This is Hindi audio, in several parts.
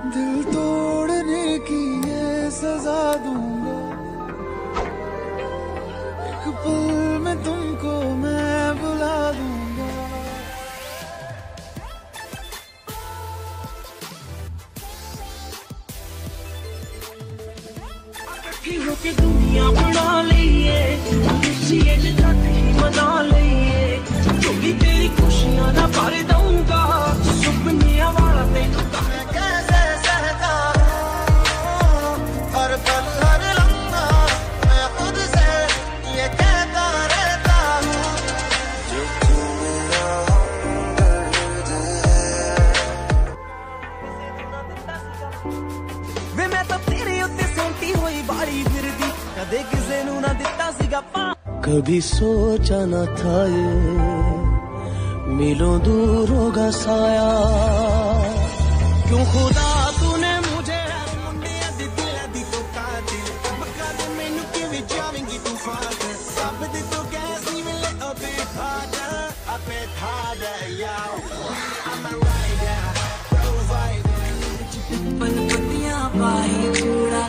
दिल तोड़ने की ये सजा दूँगा। एक पल में तुमको मैं बुला दूँगा। की दुनिया बना जट ही मना लईए जो भी तेरी खुशियाँ ना भर ਵੇ ਮੈਂ ਤਾਂ ਤੇਰੇ ਉੱਤੇ ਸੌਂਤੀ ਹੋਈ ਬਾੜੀ ਫਿਰਦੀ ਕਦੇ ਕਿਸੇ ਨੂੰ ਨਾ ਦਿੱਤਾ ਸੀਗਾ ਪਾ कभी सोचा न था ये मिलो दूर होगा साया क्यों खुदा तूने मुझे I'm a पतियां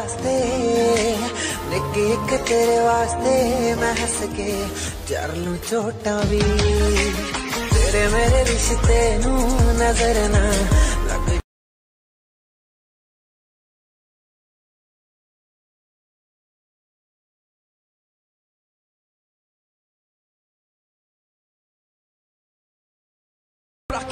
वास्ते निक्की एक तेरे वास्ते मैं हंस के जर लू चोटा भी तेरे मेरे रिश्ते नज़र ना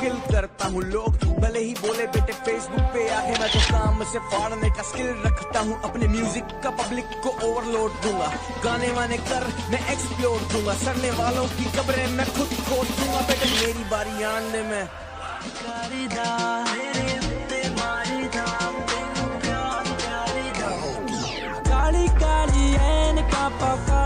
किल करता हूँ लोग। भले ही बोले, बेटे फेसबुक पे आके मैं तो काम से फाड़ने का स्किल रखता हूँ। अपने म्यूज़िक का पब्लिक को ओवरलोड दूँगा। गाने वाने कर, मैं एक्सप्लोर दूँगा। सड़ने वालों की कब्रें मैं खुद खोद दूँगा। बेटे, मेरी बारी आने में। काली काली एन का पकड़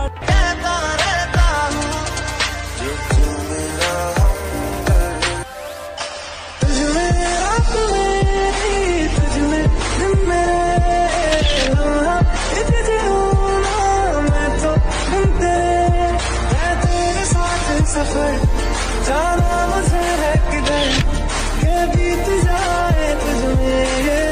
जाना मुझे है किधर? ये बीत जाए तुझ। में ये